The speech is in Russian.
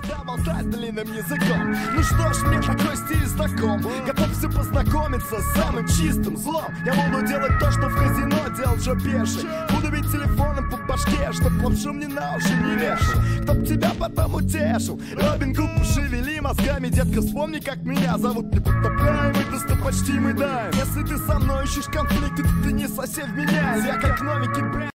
айда болтать длинным языком. Ну что ж, мне такой стиль знаком. Готов все познакомиться с самым чистым злом. Я буду делать то, что в казино делал Джо Пеши Буду бить телефоном по башке, чтоб лапшу мне на уши не вешал. Кто б тебя потом утешил. Робин Гуд, пошевели мозгами. Детка, вспомни, как меня зовут. Непотопляемый, достопочтимый дайм. Если ты со мной ищешь конфликты, то ты не сосед меня. Я как новенький бренд